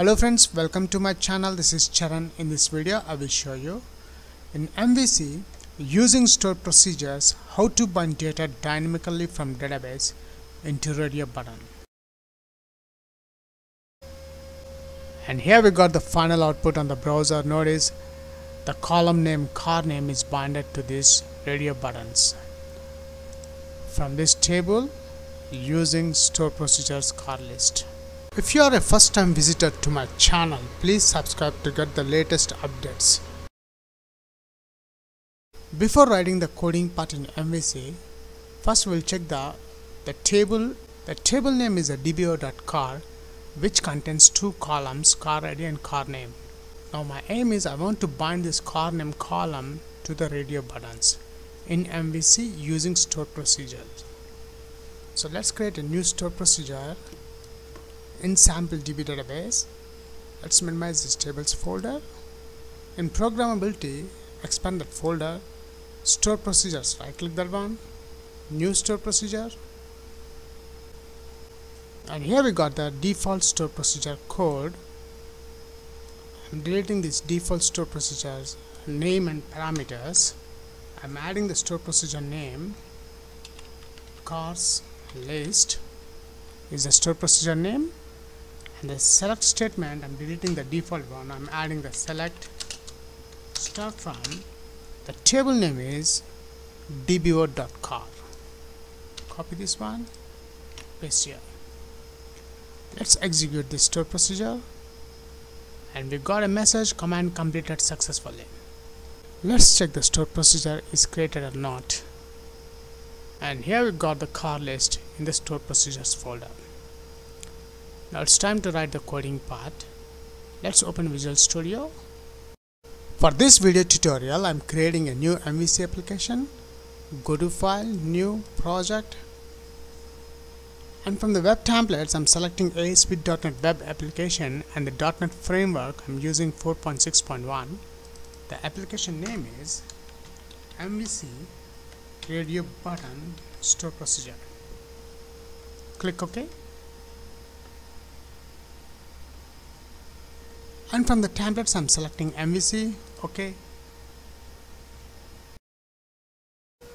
Hello friends, welcome to my channel. This is Charan. In this video, I will show you in MVC using stored procedures how to bind data dynamically from database into radio button. And here we got the final output on the browser. Notice the column name car name is binded to these radio buttons. From this table using store procedures car list. If you are a first time visitor to my channel, please subscribe to get the latest updates. Before writing the coding part in MVC, first we'll check the, the table. The table name is a dbo.car which contains two columns car ID and car name. Now my aim is I want to bind this car name column to the radio buttons in MVC using stored procedures. So let's create a new stored procedure in sample DB database. Let's minimize this tables folder. In programmability, expand that folder, store procedures, right click that one, new store procedure. And here we got the default store procedure code. I'm deleting this default store procedures name and parameters. I'm adding the store procedure name cars list is the store procedure name and the select statement I'm deleting the default one I'm adding the select start from the table name is dbo.car copy this one paste here. Let's execute this store procedure. And we got a message command completed successfully. Let's check the store procedure is created or not. And here we got the car list in the store procedures folder now it's time to write the coding part. Let's open Visual Studio. For this video tutorial I'm creating a new MVC application. Go to file new project. And from the web templates I'm selecting ASP.NET web application and the .NET framework I'm using 4.6.1 the application name is MVC radio button store procedure. Click OK and from the templates I'm selecting MVC OK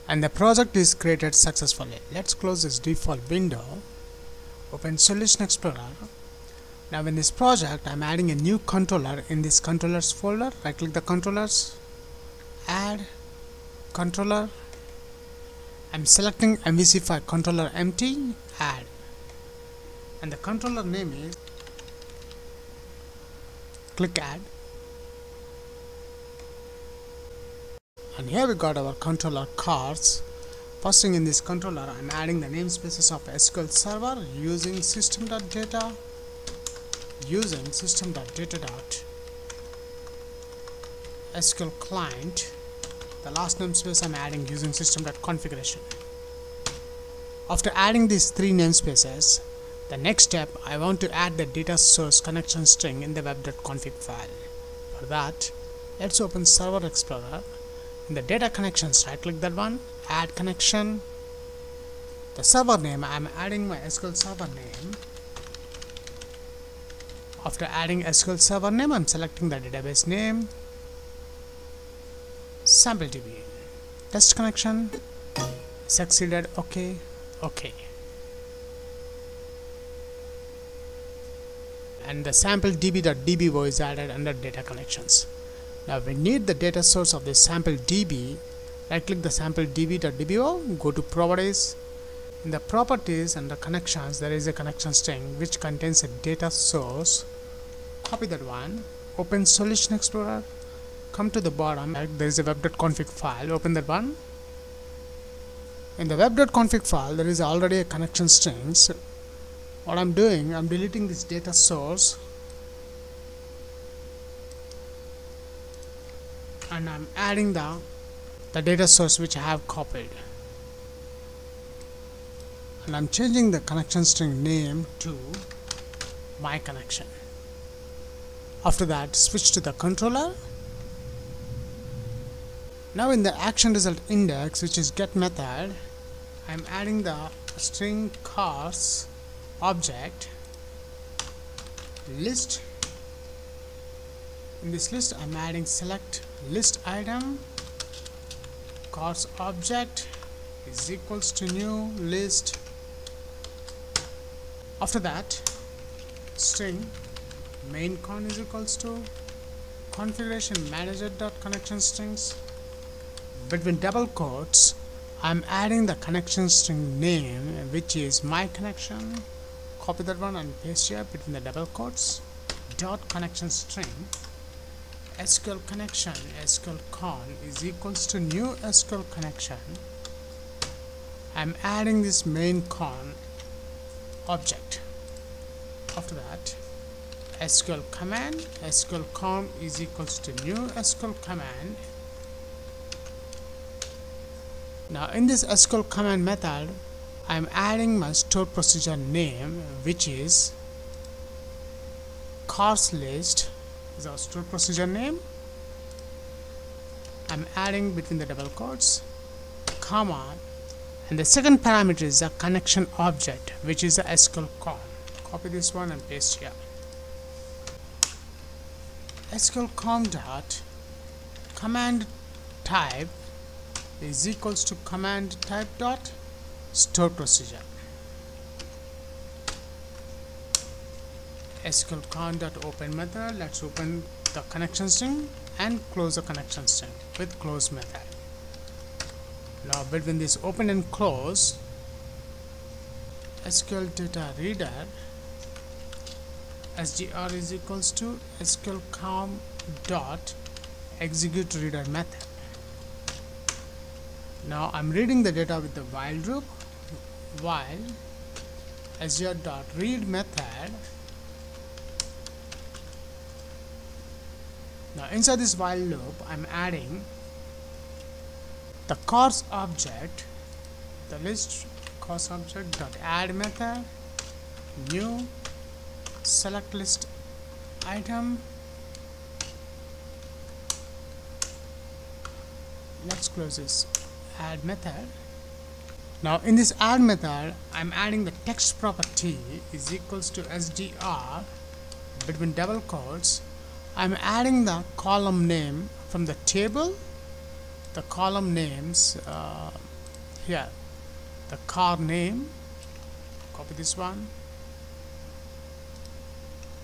and the project is created successfully. Let's close this default window. Open Solution Explorer. Now in this project I'm adding a new controller in this controllers folder. Right click the controllers. Add controller. I'm selecting MVC5 controller empty. Add. And the controller name is click add. And here we got our controller cars. Passing in this controller I'm adding the namespaces of SQL server using system.data using system.data SQL client. The last namespace I'm adding using system.configuration. After adding these three namespaces, the next step I want to add the data source connection string in the web.config file. For that, let's open Server Explorer. In the data connections, right click that one, add connection. The server name, I'm adding my SQL server name. After adding SQL server name, I'm selecting the database name sample db test connection succeeded okay okay and the sample db.dbo is added under data connections now we need the data source of the sample db right click the sample db.dbo go to properties. In the properties and the connections there is a connection string which contains a data source. Copy that one. Open solution explorer. Come to the bottom. There is a web.config file. Open that one. In the web.config file there is already a connection strings what I'm doing I'm deleting this data source. And I'm adding the the data source which I have copied. And I'm changing the connection string name to my connection. After that switch to the controller. Now in the action result index which is get method I'm adding the string cars object list. In this list I'm adding select list item. Cars object is equals to new list. After that string main con is equals to configuration manager dot connection strings. Between double quotes I'm adding the connection string name which is my connection copy that one and paste here between the double quotes dot connection string SQL connection SQL con is equals to new SQL connection. I'm adding this main con object. After that SQL command SQL com is equals to new SQL command. Now in this SQL command method I'm adding my stored procedure name which is cars list is our stored procedure name. I'm adding between the double quotes comma and the second parameter is a connection object which is the SQL con copy this one and paste here. SQL dot command type is equals to command type dot store procedure. SQL dot open method. Let's open the connection string and close the connection string with close method. Now between this open and close SQL data reader SDR is equals to SQL com dot execute reader method. Now I'm reading the data with the while loop while SDR dot read method. Now inside this while loop I'm adding the cars object the list cars object dot add method new select list item. Let's close this add method now in this add method I'm adding the text property is equals to SDR between double quotes. I'm adding the column name from the table. The column names uh, here. The car name copy this one.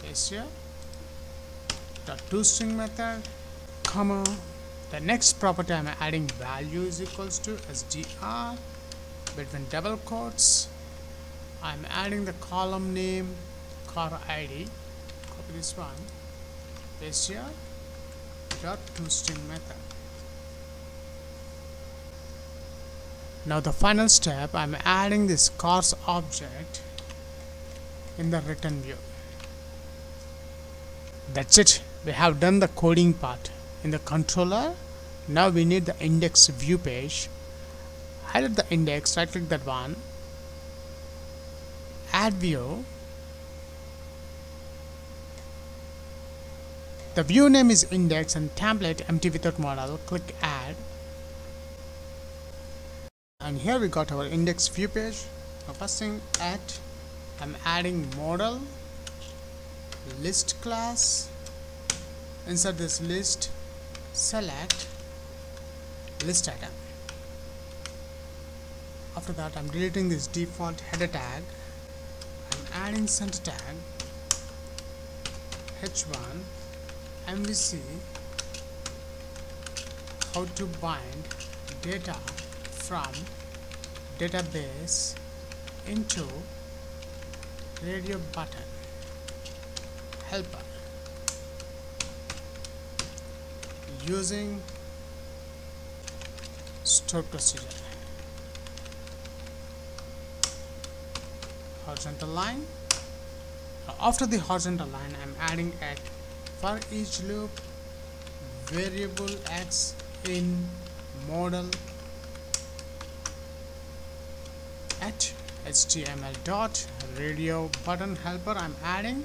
Paste here. The toString method comma. The next property I'm adding value is equals to SDR between double quotes. I'm adding the column name car ID copy this one. Paste here. Dot toString method. Now the final step I'm adding this cars object in the return view. That's it. We have done the coding part in the controller. Now we need the index view page highlight the index right click that one. Add view. The view name is index and template empty without model. Click add. And here we got our index view page. Now first thing add. I'm adding model. List class. Inside this list. Select. List item after that I'm deleting this default header tag. I'm adding center tag. H1 MVC how to bind data from database into radio button. Helper. Using store procedure horizontal line. After the horizontal line I'm adding at for each loop variable x in model at html dot radio button helper I'm adding.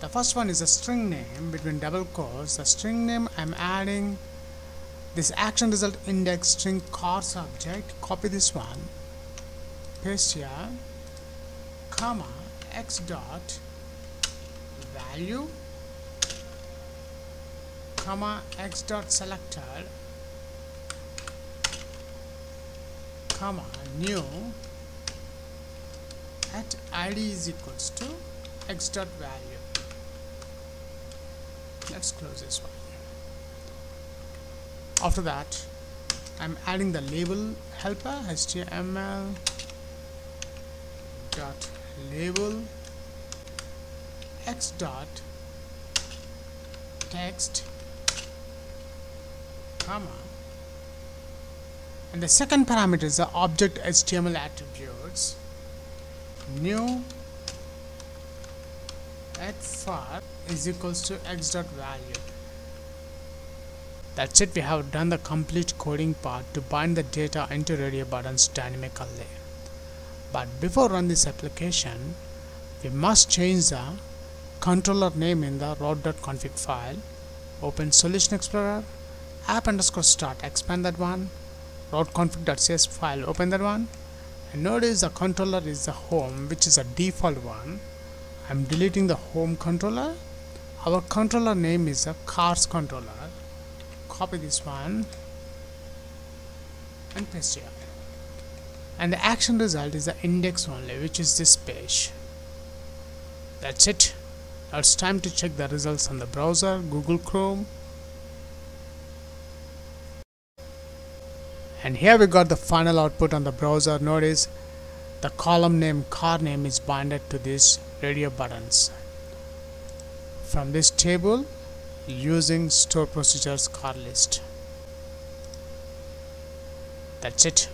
The first one is a string name between double quotes. The string name I'm adding this action result index string cars object. Copy this one paste here comma x dot value comma x dot selector comma new at id is equals to x dot value. Let's close this one. After that I'm adding the label helper html dot label x dot text comma. And the second parameter is the object HTML attributes. New far is equals to x dot value. That's it. We have done the complete coding part to bind the data into radio buttons dynamically but before run this application we must change the controller name in the route.config file. Open solution explorer app underscore start expand that one. route.config.cs file open that one. And notice the controller is the home which is a default one. I'm deleting the home controller. Our controller name is a cars controller. Copy this one and paste here and the action result is the index only which is this page. That's it. Now it's time to check the results on the browser Google Chrome. And here we got the final output on the browser. Notice the column name car name is binded to these radio buttons. From this table using store procedures car list. That's it